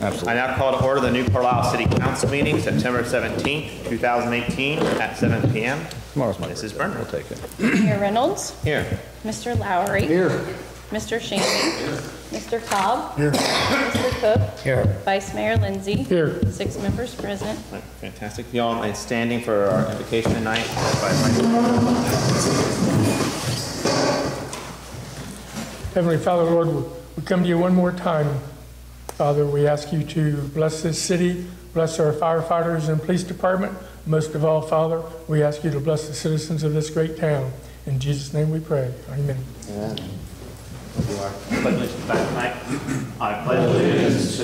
I now call to order the new Carlisle City Council meeting, September 17th, 2018, at 7 PM. Tomorrow's my Mrs. birthday. Berner. We'll take it. Mayor Reynolds, Here. Mr. Lowry. Here. Mr. Shaney. Mr. Cobb. Here. Mr. Cook. Here. Vice Mayor Lindsay. Here. Six members present. All right, Fantastic. Y'all in standing for our invocation tonight. led by Vice- Heavenly Father, Lord, we come to you one more time. Father, we ask you to bless this city, bless our firefighters and police department. Most of all, Father, we ask you to bless the citizens of this great town. In Jesus' name we pray. Amen. Amen. I Pledge allegiance back tonight. I pledge allegiance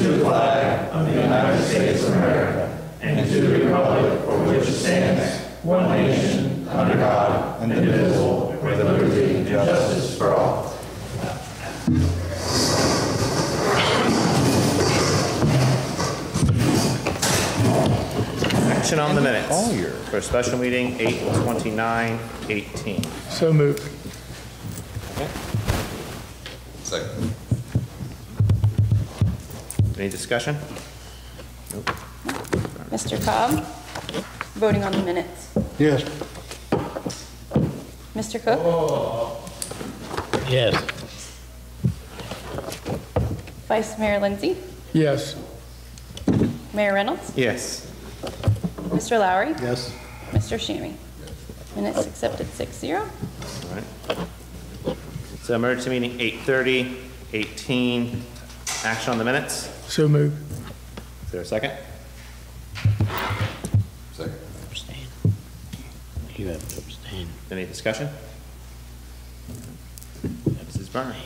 Action on the minutes. All yours. For a special meeting, 8/29/18. So moved. Second. Any discussion? Mr. Cobb, voting on the minutes. Yes. Mr. Cook. Yes. Vice Mayor Lindsay. Yes. Mayor Reynolds. Yes. Mr. Lowry. Yes. Mr. Shammy. Minutes accepted six zero. All right. So emergency meeting, 8:30, 18. Action on the minutes. So moved. Is there a second? Second. Abstain. You have to abstain. Any discussion? Mrs. Berner.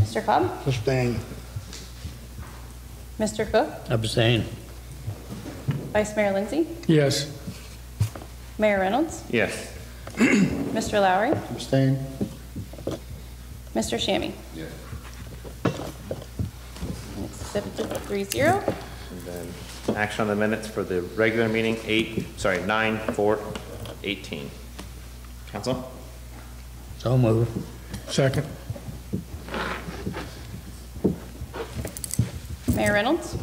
Mr. Cobb. Sustain. Mr. Cook. Abstain. Vice Mayor Lindsay. Yes. Mayor Reynolds. Yes. Mr. Lowry. Abstain. Mr. Shammy. Yes. Minutes accepted three zero. And then action on the minutes for the regular meeting, 8, sorry, 9/4/18. Council? So move. Second. Mayor Reynolds.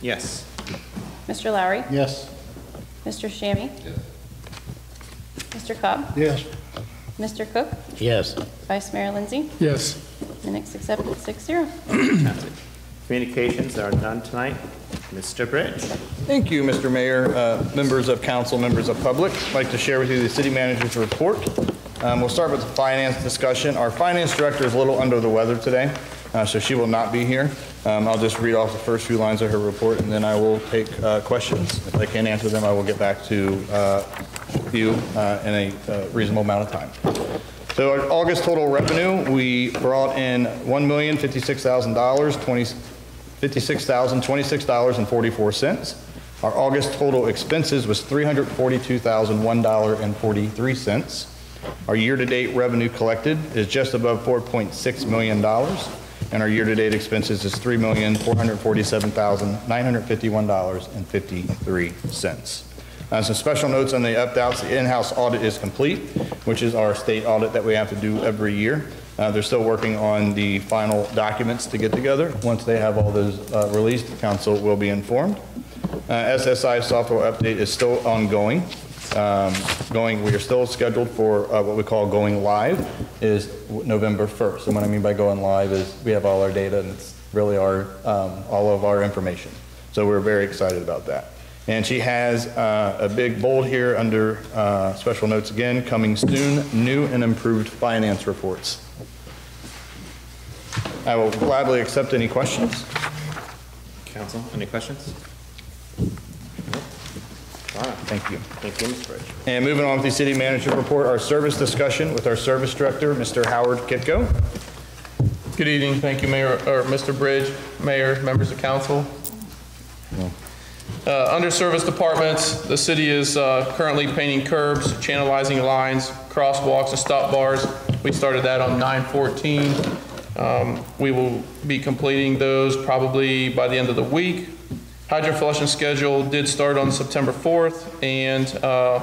Yes. Mr. Lowry. Yes. Mr. Shammy. Yes. Mr. Cobb. Yes. Mr. Cook. Yes. Vice Mayor Lindsay. Yes. Minutes accepted six zero. Fantastic. Communications, are done tonight. Mr. Bridge? Thank you, Mr. Mayor, uh, members of council, members of public. I'd like to share with you the city manager's report. Um, We'll start with the finance discussion. Our finance director is a little under the weather today, uh, so she will not be here. Um, I'll just read off the first few lines of her report, and then I will take uh, questions. If I can't answer them, I will get back to uh, you uh, in a uh, reasonable amount of time. So our August total revenue, we brought in $1,056,000, 20 $56,026.44. Our August total expenses was $342,001.43. Our year-to-date revenue collected is just above $4.6 million, and our year-to-date expenses is $3,447,951.53. Uh, Some special notes on the opt-outs, the in-house audit is complete, which is our state audit that we have to do every year. Uh, They're still working on the final documents to get together. Once they have all those uh, released, the council will be informed. Uh, SSI software update is still ongoing. Um, Going, we are still scheduled for uh, what we call going live is November 1st. And what I mean by going live is we have all our data and it's really our, um, all of our information. So we're very excited about that. And she has uh, a big bold here under uh, special notes again, coming soon, new and improved finance reports. I will gladly accept any questions. Council, any questions? Nope. All right. Thank you. Thank you, Mr. Bridge. And moving on with the city manager report, our service discussion with our service director, Mr. Howard Kitko. Good evening. Thank you, Mayor, or Mr. Bridge, Mayor, members of council. Uh, Under service departments, the city is uh, currently painting curbs, channelizing lines, crosswalks, and stop bars. We started that on 9/14. Um, We will be completing those probably by the end of the week. Hydrant flushing schedule did start on September 4th, and uh,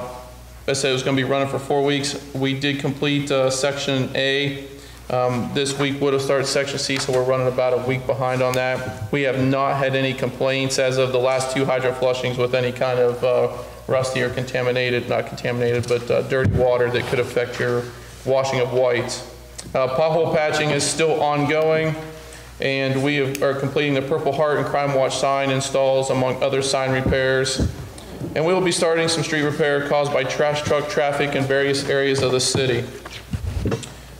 I said it was going to be running for four weeks. We did complete uh, Section A Um, This week would have started Section C, so we're running about a week behind on that. We have not had any complaints as of the last two hydro flushings with any kind of uh, rusty or contaminated, not contaminated, but uh, dirty water that could affect your washing of whites. Uh, Pothole patching is still ongoing, and we have- are completing the Purple Heart and Crime Watch sign installs among other sign repairs. And we will be starting some street repair caused by trash truck traffic in various areas of the city.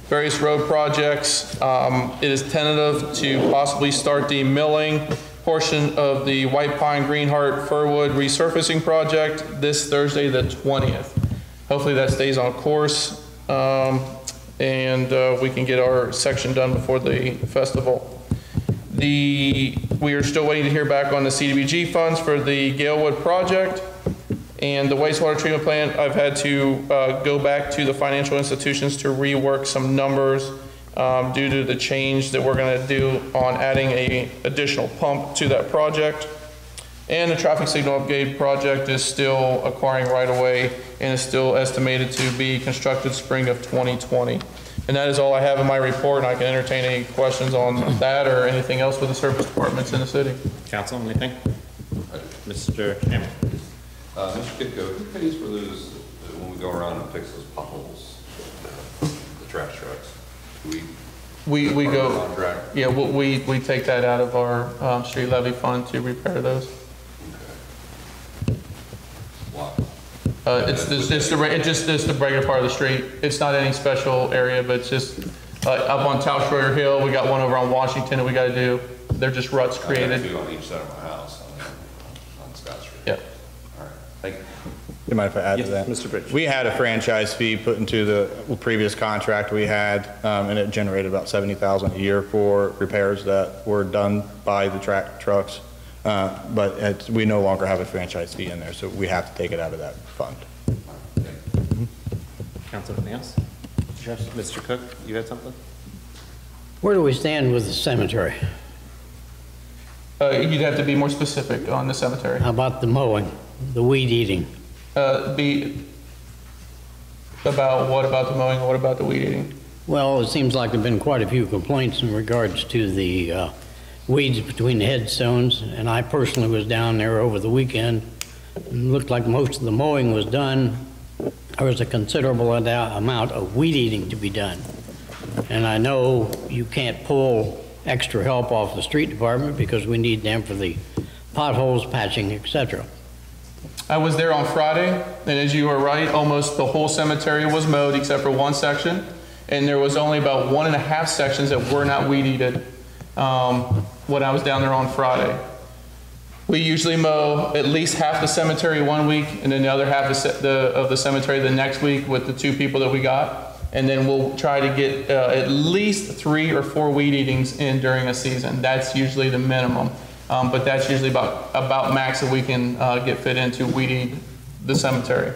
Various road projects, um, it is tentative to possibly start the milling portion of the White Pine Greenheart Firwood resurfacing project this Thursday, the 20th. Hopefully that stays on course, um, and uh, we can get our section done before the festival. The, we are still waiting to hear back on the CDBG funds for the Galewood project. And the wastewater treatment plant, I've had to uh, go back to the financial institutions to rework some numbers um, due to the change that we're going to do on adding a additional pump to that project. And the traffic signal upgrade project is still acquiring right-of-way and is still estimated to be constructed spring of 2020. And that is all I have in my report, and I can entertain any questions on that or anything else with the service departments in the city. Council, anything? Mr. Hammond? Uh, Mr. Kitko, who pays for those, uh, when we go around and fix those potholes, the trash trucks? Do we? We, we go, Contract? yeah, we, we we take that out of our um, street levy fund to repair those. Uh, It's, it's it's the, re- it just, it's the regular part of the street. It's not any special area, but it's just, uh, up on Tauschroyer Hill, we got one over on Washington that we gotta do. They're just ruts I got created. two on each side of my house, on, on Scott Street. Yeah. All right, thank you. You mind if I add to that? Mr. Bridge. We had a franchise fee put into the previous contract we had, um, and it generated about 70,000 a year for repairs that were done by the track trucks. Uh, But it's, we no longer have a franchise fee in there, so we have to take it out of that fund. Council, anything else? Mr. Cook, you had something? Where do we stand with the cemetery? Uh, You'd have to be more specific on the cemetery. How about the mowing, the weed eating? Uh, Be, about, what about the mowing, what about the weed eating? Well, it seems like there've been quite a few complaints in regards to the uh, weeds between the headstones, and I personally was down there over the weekend. It Looked like most of the mowing was done. There was a considerable amount of weed eating to be done. And I know you can't pull extra help off the street department because we need them for the potholes, patching, etc. I was there on Friday, and as you were right, almost the whole cemetery was mowed except for one section. And there was only about one and a half sections that were not weed eated um, when I was down there on Friday. We usually mow at least half the cemetery one week, and then the other half of the- of the cemetery the next week with the two people that we got. And then we'll try to get uh, at least three or four weed eatings in during a season. That's usually the minimum. Um, But that's usually about, about max that we can uh, get fit into weed eat the cemetery.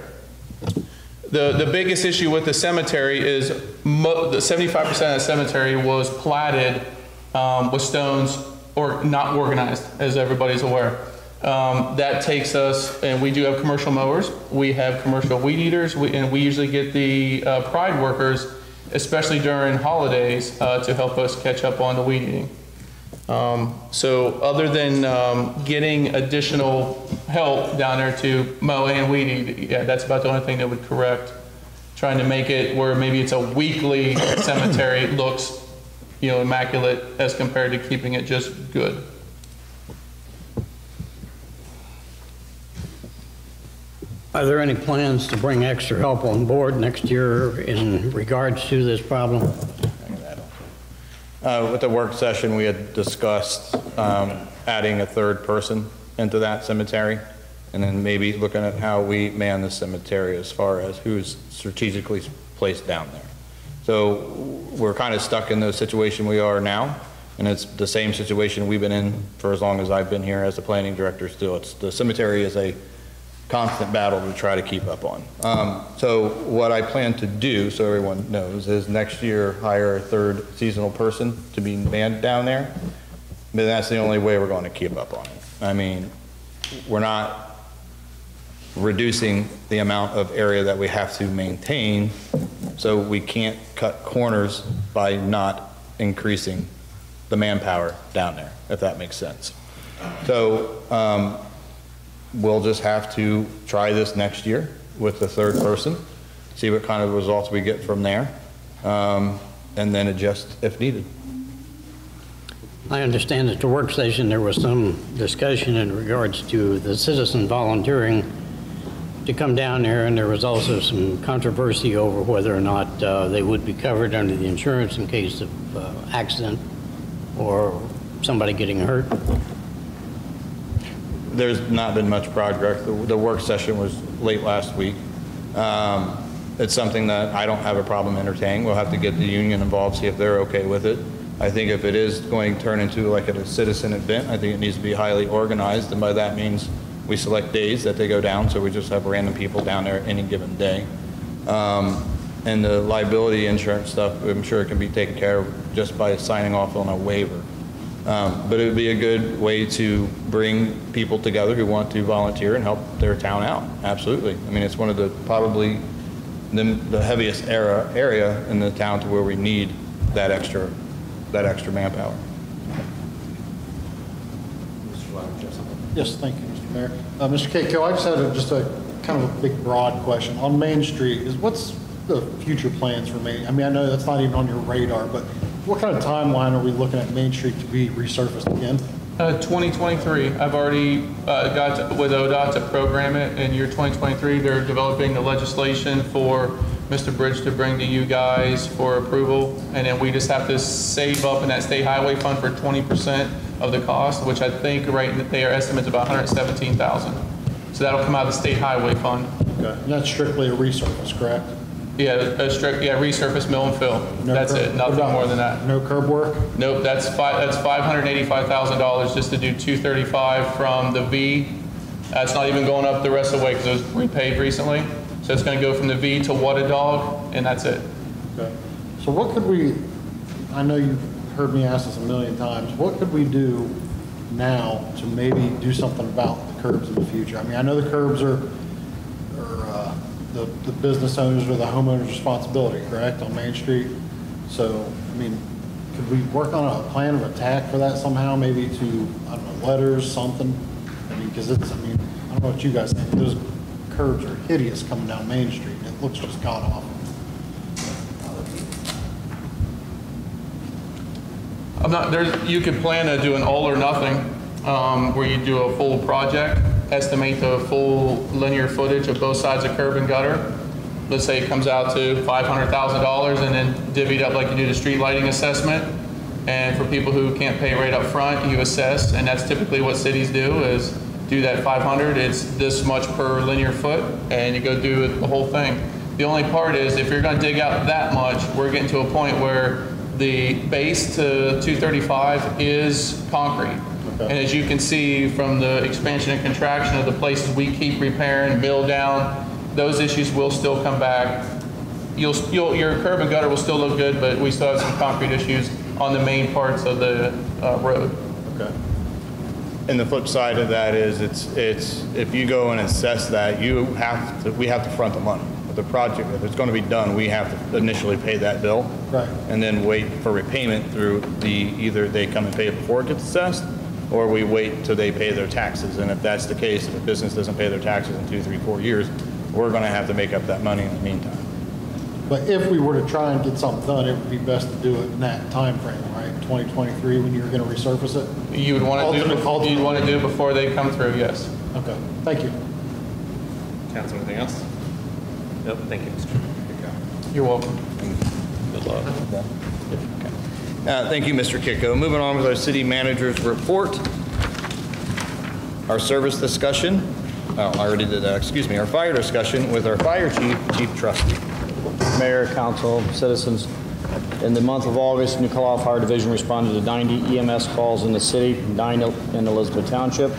The, the biggest issue with the cemetery is the seventy-five percent of the cemetery was platted, um, with stones or not organized, as everybody's aware. Um, that takes us, and we do have commercial mowers, we have commercial weed eaters, we, and we usually get the, uh, pride workers, especially during holidays, uh, to help us catch up on the weed eating. Um, So other than um, getting additional help down there to mow and weed eat, yeah, that's about the only thing that would correct. Trying to make it where maybe it's a weekly cemetery looks, you know, immaculate as compared to keeping it just good. Are there any plans to bring extra help on board next year in regards to this problem? Uh, With the work session, we had discussed um, adding a third person into that cemetery, and then maybe looking at how we man the cemetery as far as who's strategically placed down there. So we're kind of stuck in the situation we are now, and it's the same situation we've been in for as long as I've been here as the planning director still. It's, the cemetery is a constant battle to try to keep up on. Um, So what I plan to do, so everyone knows, is next year hire a third seasonal person to be manned down there. But that's the only way we're going to keep up on it. I mean, we're not reducing the amount of area that we have to maintain So we can't cut corners by not increasing the manpower down there, if that makes sense. So um, we'll just have to try this next year with the third person, see what kind of results we get from there, um, and then adjust if needed. I understand at the work there was some discussion in regards to the citizen volunteering to come down there, and there was also some controversy over whether or not uh, they would be covered under the insurance in case of uh, accident or somebody getting hurt. There's not been much progress. The, the work session was late last week. Um, It's something that I don't have a problem entertaining. We'll have to get the union involved, see if they're okay with it. I think if it is going to turn into like a citizen event, I think it needs to be highly organized, and by that means, we select days that they go down, so we just have random people down there any given day. Um, And the liability insurance stuff, I'm sure it can be taken care of just by signing off on a waiver. Um, But it would be a good way to bring people together who want to volunteer and help their town out, absolutely. I mean, it's one of the, probably the the heaviest era, area in the town to where we need that extra, that extra manpower. Yes, thank you, Mr. Mayor. Uh, Mr. Cahill, I just had a- just a kind of a big broad question. On Main Street, is what's the future plans for Main? I mean, I know that's not even on your radar, but what kind of timeline are we looking at Main Street to be resurfaced again? Uh, 2023, I've already uh, got to- with ODOT to program it in year 2023. They're developing the legislation for Mr. Bridge to bring to you guys for approval. And then we just have to save up in that state highway fund for 20% of the cost, which I think right, their estimate's about 117,000. So that'll come out of the state highway fund. Okay. And that's strictly a resurface, correct? Yeah, a strict, yeah, resurface mill and fill. No That's curb- it, nothing about- more than that. No curb work? Nope, that's five, that's five hundred eighty-five thousand dollars just to do two thirty-five from the V. That's not even going up the rest of the way because it was repaved recently. So it's gonna go from the V to What a Dog, and that's it. Okay. So what could we, I know you've heard me ask this a million times, what could we do now to maybe do something about the curbs in the future? I mean, I know the curbs are, are, uh, the, the business owners or the homeowner's responsibility, correct, on Main Street? So, I mean, could we work on a plan of attack for that somehow, maybe to, I don't know, letters, something? I mean, because it's, I mean, I don't know what you guys think, those curbs are hideous coming down Main Street, it looks just god awful. I'm not, there's, you could plan to do an all or nothing, um, where you do a full project, estimate the full linear footage of both sides of curb and gutter. Let's say it comes out to five hundred thousand dollars and then divvy it up like you do the street lighting assessment. And for people who can't pay right up front, you assess, and that's typically what cities do, is do that five hundred, it's this much per linear foot, and you go do the whole thing. The only part is, if you're gonna dig out that much, we're getting to a point where the base to 235 is concrete. And as you can see from the expansion and contraction of the places we keep repairing, mill down, those issues will still come back. You'll, you'll, your curb and gutter will still look good, but we still have some concrete issues on the main parts of the uh, road. Okay. And the flip side of that is, it's, it's, if you go and assess that, you have to, we have to front the money. With the project, if it's gonna be done, we have to initially pay that bill. Right. And then wait for repayment through the, either they come and pay it before it gets assessed, or we wait till they pay their taxes. And if that's the case, if a business doesn't pay their taxes in two, three, four years, we're gonna have to make up that money in the meantime. But if we were to try and get something done, it would be best to do it in that time frame, right? 2023, when you're going to resurface it? You would want to do, Ultimate- ultimate- you'd want to do it before they come through, yes. Okay, thank you. Council, anything else? Nope, thank you, Mr. Kiko. You're welcome. Good luck. Uh, Thank you, Mr. Kiko. Moving on with our city manager's report. Our service discussion, oh, I already did that, excuse me, our fire discussion with our fire chief, Chief Trusty. Mayor, council, citizens. In the month of August, New Carlisle Fire Division responded to 90 EMS calls in the city, nine in Elizabeth Township.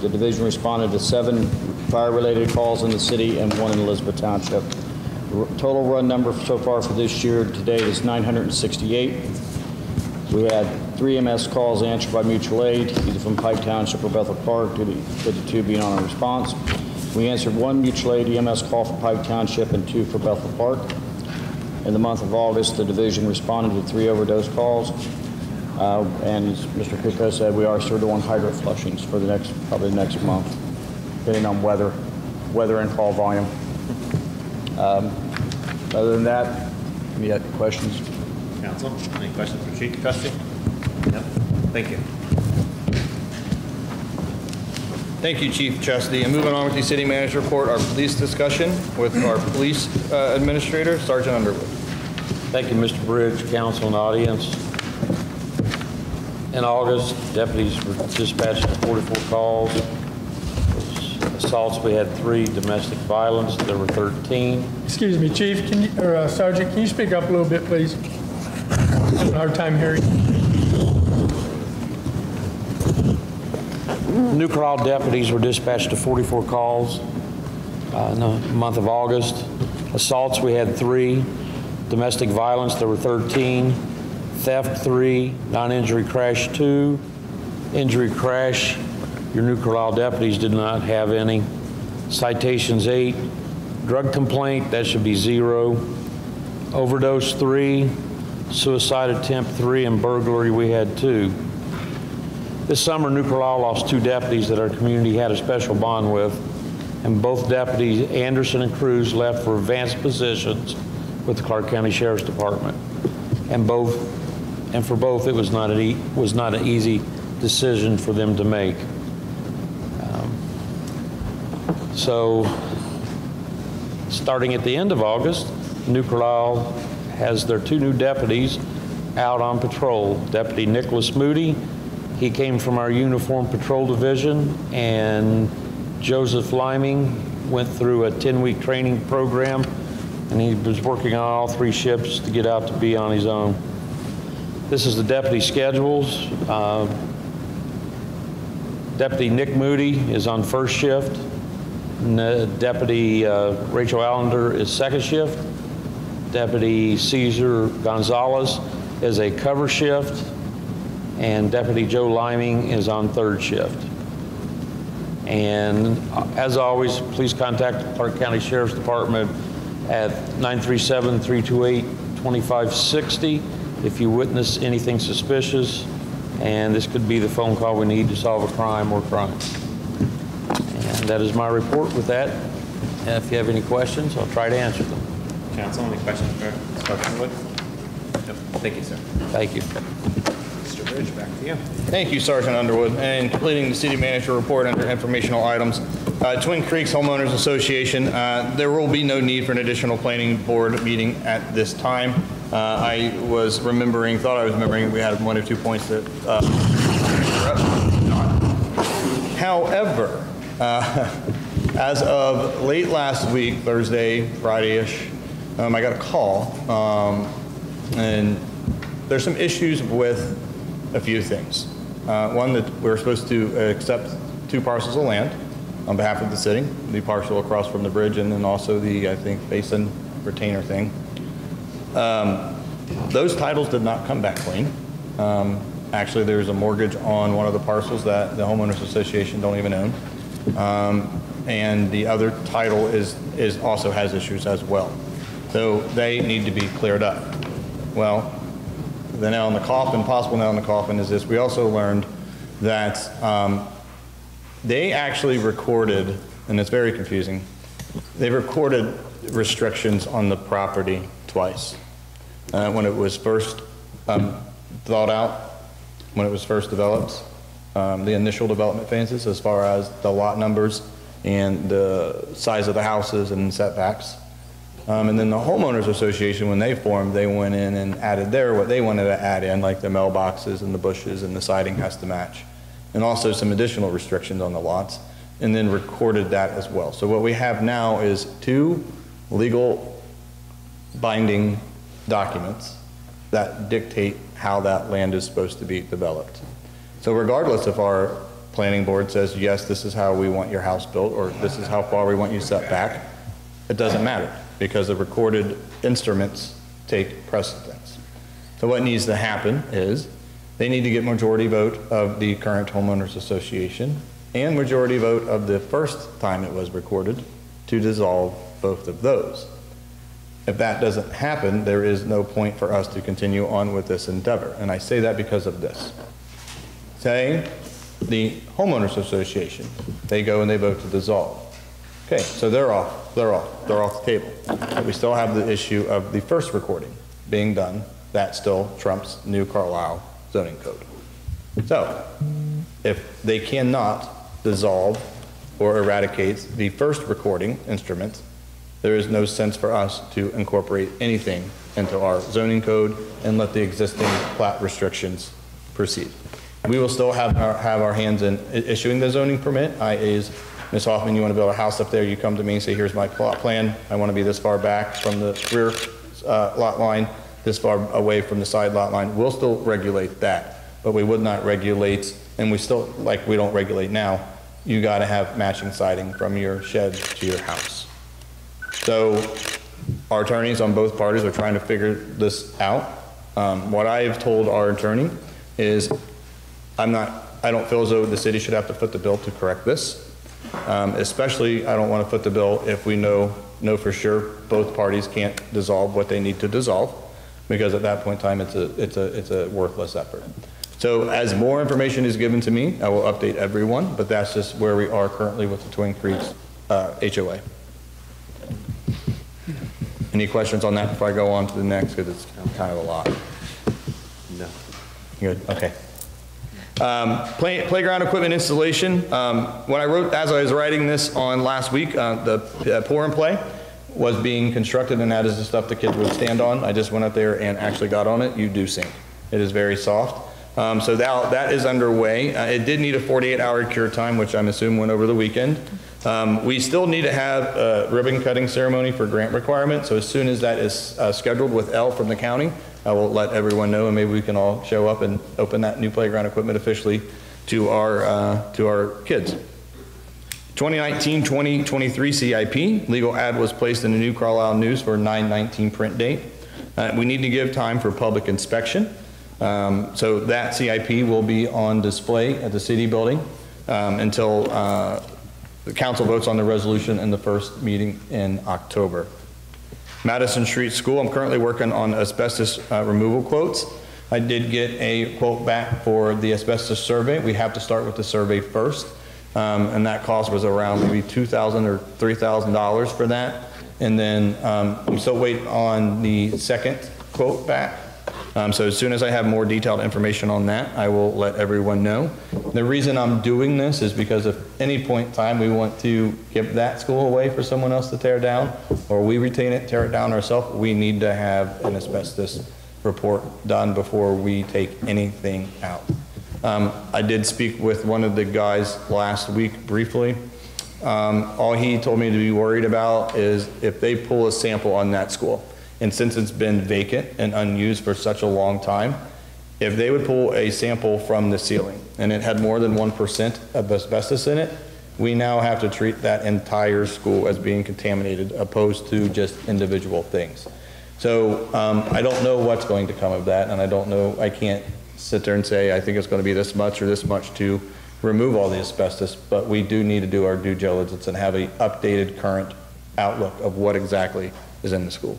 The division responded to seven fire-related calls in the city and one in Elizabeth Township. Total run number so far for this year to date is 968. We had three EMS calls answered by mutual aid, either from Pike Township or Bethel Park, due to the two being on a response. We answered one mutual aid EMS call for Pike Township and two for Bethel Park. In the month of August, the division responded to three overdose calls. Uh, And as Mr. Kitko said, we are still doing hydro flushings for the next, probably the next month, depending on weather, weather and call volume. Um, Other than that, any other questions? Council, any questions for Chief Trusty? No? Thank you. Thank you, Chief Trusty. And moving on with the city manager report, our police discussion with our police uh, administrator, Sergeant Underwood. Thank you, Mr. Bridge, council and audience. In August, deputies were dispatched to 44 calls. Assaults, we had three. Domestic violence, there were 13. Excuse me, Chief, can you, or uh, Sergeant, can you speak up a little bit, please? Having a hard time hearing. New Carlisle deputies were dispatched to 44 calls uh, in the month of August. Assaults, we had three. Domestic violence, there were 13. Theft, three. Non-injury crash, two. Injury crash, your New Carlisle deputies did not have any. Citations, eight. Drug complaint, that should be zero. Overdose, three. Suicide attempt, three. And burglary, we had two. This summer, New Carlisle lost two deputies that our community had a special bond with, and both deputies, Anderson and Cruz, left for advanced positions with the Clark County Sheriff's Department. And both, and for both, it was not an, e- was not an easy decision for them to make. Um, So, starting at the end of August, New Carlisle has their two new deputies out on patrol. Deputy Nicholas Moody, he came from our Uniform Patrol Division, and Joseph Liming went through a 10-week training program, and he was working on all three ships to get out to be on his own. This is the deputy schedules. Uh, Deputy Nick Moody is on first shift. Deputy uh, Rachel Allender is second shift. Deputy Caesar Gonzalez is a cover shift. And Deputy Joe Liming is on third shift. And uh, as always, please contact Clark County Sheriff's Department at 937-328-2560 if you witness anything suspicious, and this could be the phone call we need to solve a crime or crimes. And that is my report with that. And if you have any questions, I'll try to answer them. Council, any questions for Sergeant Underwood? Nope. Thank you, sir. Thank you. Mr. Bridge, back to you. Thank you, Sergeant Underwood. And completing the city manager report under informational items, uh, Twin Creeks Homeowners Association, uh, there will be no need for an additional planning board meeting at this time. Uh, I was remembering, thought I was remembering, we had one or two points that, uh, however, as of late last week, Thursday, Friday-ish, um, I got a call, um, and there's some issues with a few things. Uh, One, that we're supposed to accept two parcels of land on behalf of the city, the parcel across from the bridge and then also the, I think, basin retainer thing. Um, Those titles did not come back clean. Um, Actually, there's a mortgage on one of the parcels that the homeowners association don't even own. Um, And the other title is, is, also has issues as well. So they need to be cleared up. Well, the nail in the coffin, possible nail in the coffin is this, we also learned that um, they actually recorded, and it's very confusing, they recorded restrictions on the property twice. Uh, When it was first um, thought out, when it was first developed, um, the initial development phases as far as the lot numbers and the size of the houses and setbacks. Um, And then the homeowners association, when they formed, they went in and added there what they wanted to add in, like the mailboxes and the bushes and the siding has to match. And also some additional restrictions on the lots, and then recorded that as well. So what we have now is two legal binding documents that dictate how that land is supposed to be developed. So regardless if our planning board says, yes, this is how we want your house built, or this is how far we want you set back, it doesn't matter, because the recorded instruments take precedence. So what needs to happen is, they need to get majority vote of the current homeowners association, and majority vote of the first time it was recorded, to dissolve both of those. If that doesn't happen, there is no point for us to continue on with this endeavor. And I say that because of this. The homeowners association, they go and they vote to dissolve. Okay, so they're off, they're off, they're off the table. But we still have the issue of the first recording being done. That still trumps new Carlisle zoning code. So, if they cannot dissolve or eradicate the first recording instrument, there is no sense for us to incorporate anything into our zoning code and let the existing plat restrictions proceed. We will still have our, have our hands in issuing the zoning permit, i.e. Ms. Hoffman, you want to build a house up there, you come to me and say, here's my plot plan, I want to be this far back from the rear uh, lot line, this far away from the side lot line. We'll still regulate that, but we would not regulate, and we still, like we don't regulate now, you got to have matching siding from your shed to your house. So our attorneys on both parties are trying to figure this out. Um, What I have told our attorney is, I'm not, I don't feel as though the city should have to foot the bill to correct this. Um, Especially, I don't want to foot the bill if we know, know for sure both parties can't dissolve what they need to dissolve, because at that point in time, it's a, it's a, it's a worthless effort. So as more information is given to me, I will update everyone, but that's just where we are currently with the Twin Creeks uh, HOA. Any questions on that before I go on to the next, because it's kind of a lot? No. Good, okay. Um, play- Playground equipment installation, um, when I wrote, as I was writing this on last week, uh, the uh, pour-in-place was being constructed, and that is the stuff the kids would stand on. I just went up there and actually got on it. You do sink. It is very soft. Um, So that, that is underway. Uh, It did need a 48-hour cure time, which I'm assuming went over the weekend. Um, We still need to have a ribbon cutting ceremony for grant requirement, so as soon as that is uh, scheduled with L from the county, I will let everyone know, and maybe we can all show up and open that new playground equipment officially to our, uh, to our kids. 2019-2023 CIP, legal ad was placed in the New Carlisle News for 9/19 print date. Uh, We need to give time for public inspection. Um, So that CIP will be on display at the city building um, until uh, the council votes on the resolution in the first meeting in October. Madison Street School, I'm currently working on asbestos uh, removal quotes. I did get a quote back for the asbestos survey. We have to start with the survey first. Um, And that cost was around maybe 2,000 or $3,000 for that. And then um, still waiting on the second quote back. Um, So as soon as I have more detailed information on that, I will let everyone know. The reason I'm doing this is because if any point in time we want to give that school away for someone else to tear down, or we retain it, tear it down ourselves, we need to have an asbestos report done before we take anything out. Um, I did speak with one of the guys last week briefly. Um, All he told me to be worried about is if they pull a sample on that school, and since it's been vacant and unused for such a long time, if they would pull a sample from the ceiling and it had more than 1% of asbestos in it, we now have to treat that entire school as being contaminated opposed to just individual things. So um, I don't know what's going to come of that, and I don't know, I can't sit there and say, I think it's going to be this much or this much to remove all the asbestos, but we do need to do our due diligence and have an updated current outlook of what exactly is in the school.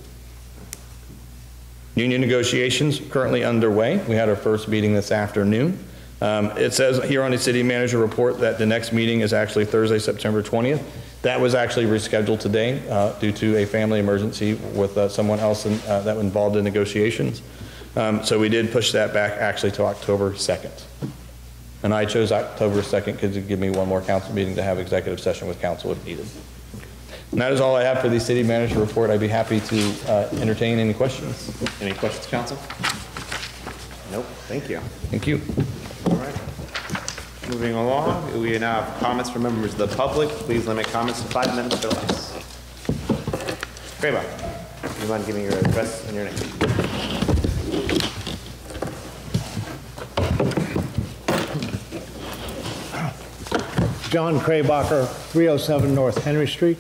Union negotiations currently underway. We had our first meeting this afternoon. Um, It says here on the city manager report that the next meeting is actually Thursday, September 20th. That was actually rescheduled today uh, due to a family emergency with uh, someone else in- uh, that was involved in negotiations. Um, So we did push that back actually to October 2nd. And I chose October 2nd because it give me one more council meeting to have executive session with council if needed. And that is all I have for the city manager report. I'd be happy to uh, entertain any questions. Any questions, council? Nope, thank you. Thank you. All right. Moving along, we now have comments from members of the public. Please limit comments to five minutes or less. Graybar, you mind giving your address and your name? John Craybacher, 307 North Henry Street.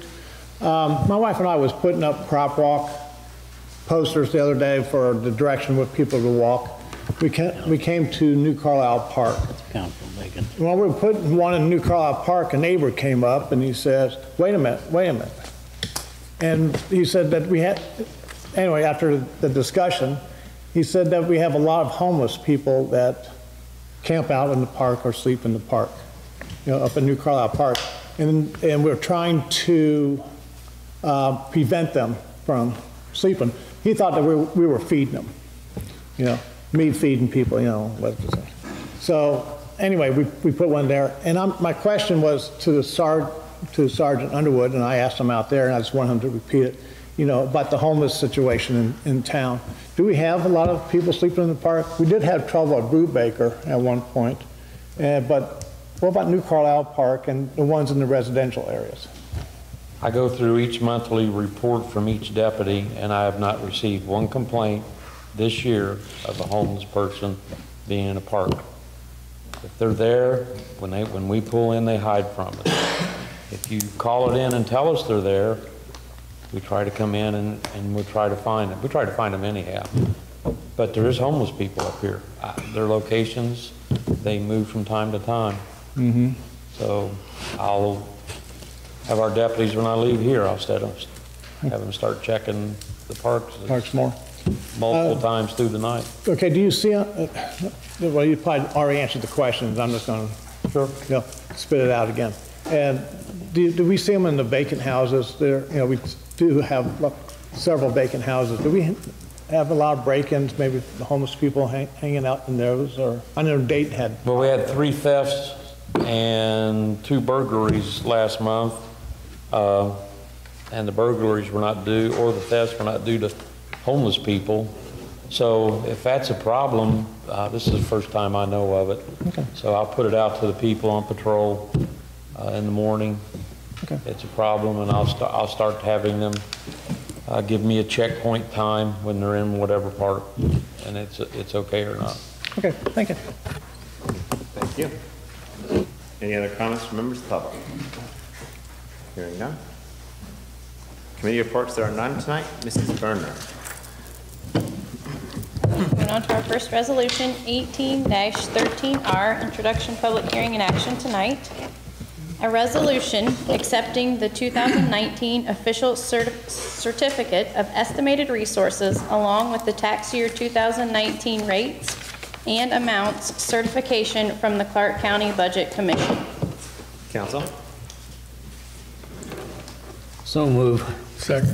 Um, My wife and I was putting up crop walk posters the other day for the direction with people to walk. We came, we came to New Carlisle Park. Council. While we were putting one in New Carlisle Park, a neighbor came up and he says, wait a minute, wait a minute. And he said that we had, anyway, after the discussion, he said that we have a lot of homeless people that camp out in the park or sleep in the park, you know, up in New Carlisle Park. And, and we're trying to uh, prevent them from sleeping. He thought that we, we were feeding them, you know, me feeding people, you know, what. So anyway, we, we put one there. And I'm, my question was to the Sar, to Sergeant Underwood, and I asked him out there, and I just want him to repeat it, you know, about the homeless situation in, in town. Do we have a lot of people sleeping in the park? We did have trouble at Brubaker at one point, uh, but what about New Carlisle Park and the ones in the residential areas? I go through each monthly report from each deputy, and I have not received one complaint this year of a homeless person being in a park. If they're there, when they, when we pull in, they hide from us. If you call it in and tell us they're there, we try to come in and, and we try to find them. We try to find them anyhow. But there is homeless people up here. Uh, Their locations, they move from time to time. Mm-hmm. So I'll have our deputies, when I leave here, I'll set them, have them start checking the parks Parks more? multiple Uh, times through the night. Okay, do you see, uh, well, you probably already answered the questions, I'm just gonna, you know, spit it out again. And do, do we see them in the vacant houses there, you know, we do have look, several vacant houses. Do we have a lot of break-ins, maybe the homeless people hang- hanging out in those, or, I know Dayton had, Well, we had three thefts and two burglaries last month. Uh, And the burglaries were not due, or the thefts were not due to homeless people. So if that's a problem, uh, this is the first time I know of it. Okay. So I'll put it out to the people on patrol uh, in the morning. Okay. It's a problem, and I'll, sta- I'll start having them uh, give me a checkpoint time when they're in whatever park, and it's, it's okay or not. okay, thank you. Thank you. Any other comments from members of the public? Hearing none. Committee reports, there are none tonight. Mrs. Berner. Moving on to our first resolution, 18-13R, introduction, public hearing, and action tonight. A resolution accepting the 2019 official certi- certificate of estimated resources along with the tax year 2019 rates and amounts certification from the Clark County Budget Commission. Council? So move. Second.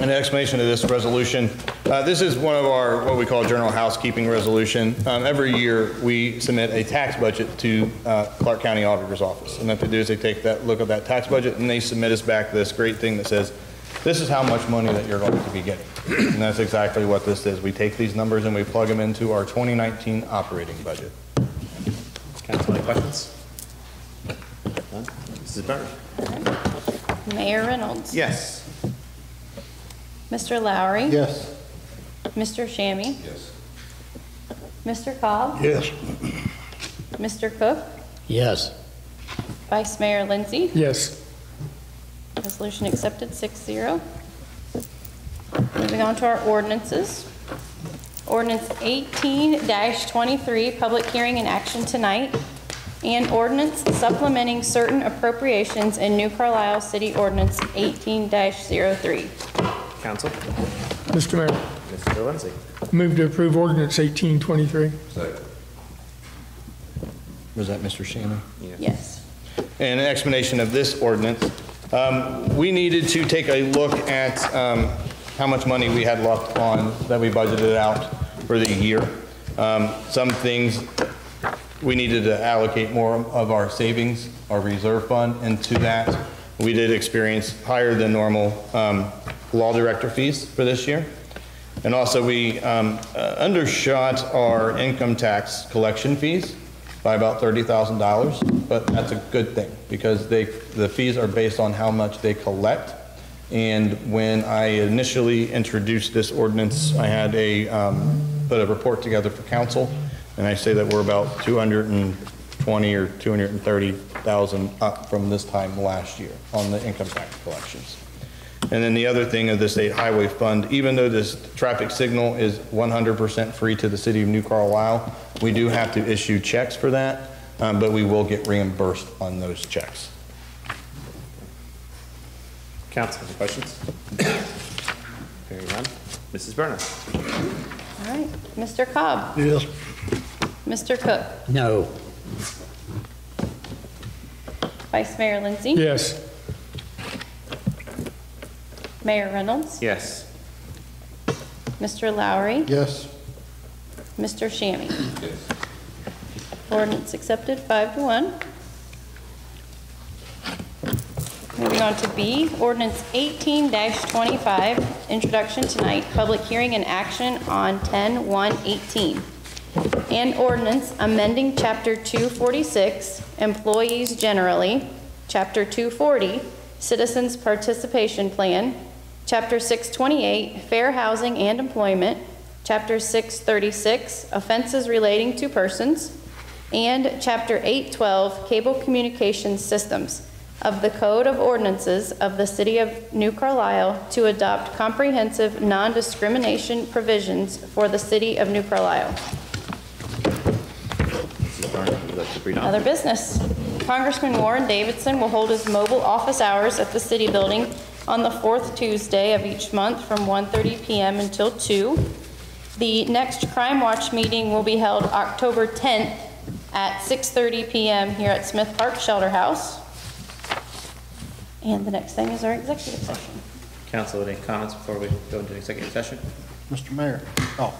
An explanation of this resolution. Uh, This is one of our, what we call general housekeeping resolution. Um, Every year, we submit a tax budget to uh, Clark County Auditor's Office. And what they do is they take that, look at that tax budget, and they submit us back this great thing that says, this is how much money that you're going to be getting. And that's exactly what this is. We take these numbers and we plug them into our 2019 operating budget. Council, any questions? None? Mrs. Berner? Mayor Reynolds. Yes. Mr. Lowry. Yes. Mr. Shammy. Yes. Mr. Cobb. Yes. Mr. Cook. Yes. Vice Mayor Lindsay. Yes. Resolution accepted, 6-0. Moving on to our ordinances. Ordinance 18-23, public hearing and action tonight. And ordinance supplementing certain appropriations in New Carlisle City Ordinance 18-03. Council? Mr. Mayor, Mr. Lindsay? move to approve ordinance 1823. Second. Was that Mr. Shannon? Yes. And an explanation of this ordinance, um, we needed to take a look at um, how much money we had left on, that we budgeted out for the year. Um, Some things, we needed to allocate more of our savings, our reserve fund into that. We did experience higher than normal um, law director fees for this year. And also, we um, uh, undershot our income tax collection fees by about $30,000, but that's a good thing, because they, the fees are based on how much they collect. And when I initially introduced this ordinance, I had a, um, put a report together for council, and I say that we're about 220 or 230,000 up from this time last year on the income tax collections. And then the other thing of the state highway fund, even though this traffic signal is 100% free to the city of New Carlisle, we do have to issue checks for that, um, but we will get reimbursed on those checks. Council, any questions? Hearing none. Mrs. Berner? All right, Mr. Cobb? Yes. Mr. Cook? No. Vice Mayor Lindsay? Yes. Mayor Reynolds? Yes. Mr. Lowry? Yes. Mr. Shammy? Yes. Ordinance accepted, five to one. Moving on to B, ordinance 18-25, introduction tonight, public hearing and action on 10-1-18. An ordinance amending chapter two forty-six, employees generally, chapter two forty, citizens participation plan, chapter six twenty-eight, fair housing and employment, chapter six thirty-six, offenses relating to persons, and Chapter 812, Cable Communications Systems of the Code of Ordinances of the City of New Carlisle to adopt comprehensive non-discrimination provisions for the City of New Carlisle. Mrs. Berner, would you like to read on? Other business. Congressman Warren Davidson will hold his mobile office hours at the city building on the fourth Tuesday of each month from 1:30 PM until 2. The next Crime Watch meeting will be held October 10th at 6:30 PM here at Smith Park Shelter House. And the next thing is our executive session. Council, any comments before we go into executive session? Mr. Mayor. Oh,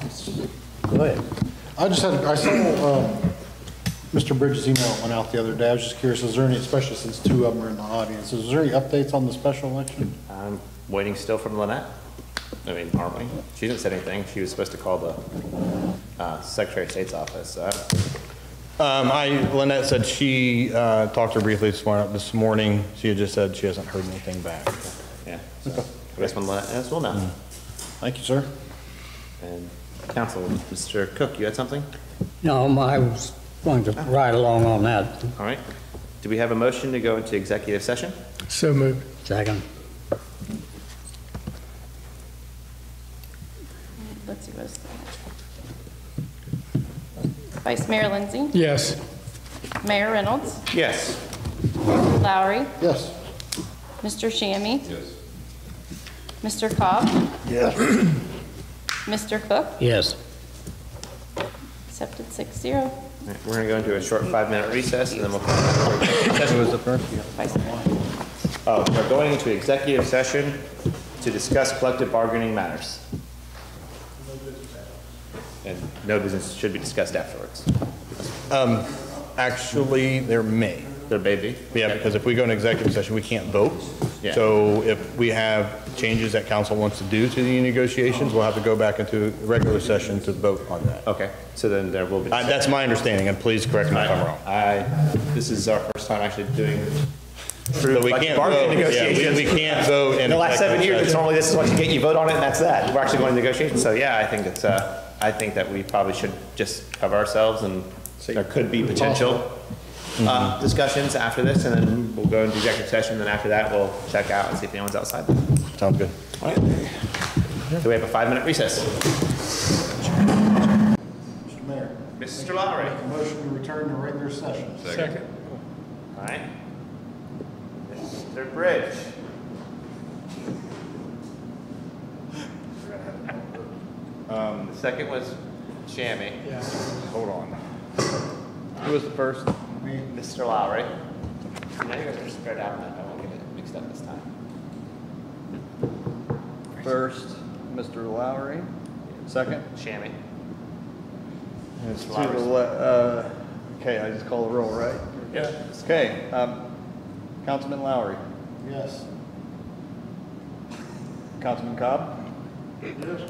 Go ahead. I just had, I saw, um, Mr. Bridges' email went out the other day. I was just curious, is there any, especially since two of them are in the audience, is there any updates on the special election? I'm waiting still from Lynette. I mean, aren't we? She didn't say anything. She was supposed to call the uh, Secretary of State's office. so I- Um, I, Lynette said she, uh, talked to her briefly this morning, this morning. She had just said she hasn't heard anything back. Yeah. so I guess when Lynette, yes, we'll know. Thank you, sir. And Council, Mr. Cook, you had something? No, I was going to ride along on that. All right. Do we have a motion to go into executive session? So moved. Second. Let's see what's. Vice Mayor Lindsay, Yes. Mayor Reynolds, Yes. Lowry, Yes. Mr. Shammy, Yes. Mr. Cobb, Yes. Mr. Cook, Yes. accepted six zero. All right, We're going to go into a short five-minute recess, and then we'll come back for executive was the first? Vice Mayor. Oh, we're going into executive session to discuss collective bargaining matters. And no business should be discussed afterwards. Um, actually, there may. There may be. Yeah, because if we go into executive session, we can't vote. Yeah. So if we have changes that council wants to do to the negotiations, we'll have to go back into regular session to vote on that. Okay, so then there will be. I- That's my understanding, and please correct me if I'm wrong. I, this is our first time actually doing. So we can't bargaining vote, yeah, we- negotiations. we can't vote in In the last seven years, it's normally this is what you get, you vote on it and that's that. We're actually going to negotiations, so yeah, I think it's, uh, I think that we probably should just cover ourselves and there could be potential uh, discussions after this and then we'll go into executive session, then after that, we'll check out and see if anyone's outside. Sounds good. All right. So we have a five-minute recess. Mr. Mayor. Mr. Lowry. Make a motion to return to regular session. Second. All right. Mr. Bridge. Um, the second was Shammy. Hold on. Who was the first? Mr. Lowry. Now you guys are spread out, and I won't get it mixed up this time. First, Mr. Lowry. Second? Shammy. It's to the Lowry's- le- uh, Okay, I just call the roll, right? Yeah. Okay, um, Councilman Lowry, Yes. Councilman Cobb, Yes.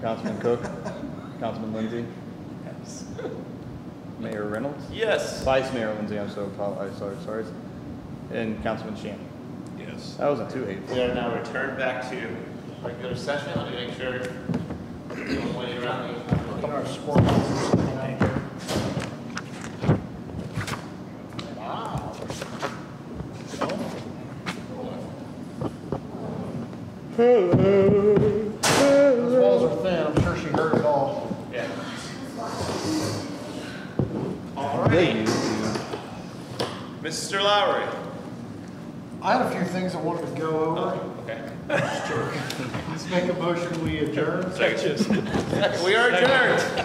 Councilman Cook, Councilman Lindsay, Yes. Mayor Reynolds, Yes. Vice Mayor Lindsay, I'm so, apo- sorry, sorry, and Councilman Shammy. Yes. That wasn't too hateful. We are now returned back to regular session. Let me make sure. everyone waiting around me. Those walls are thin, I'm sure she heard it all. Yeah. All right. Mr. Lowry. I had a few things I wanted to go over. Okay. Let's make a motion, we adjourn. We are adjourned.